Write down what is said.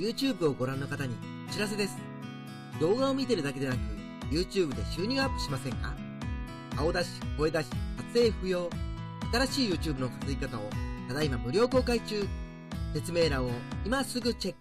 YouTube をご覧の方にお知らせです。動画を見てるだけでなく、YouTube で収入アップしませんか？顔出し、声出し、撮影不要。新しい YouTube の稼ぎ方をただいま無料公開中。説明欄を今すぐチェック。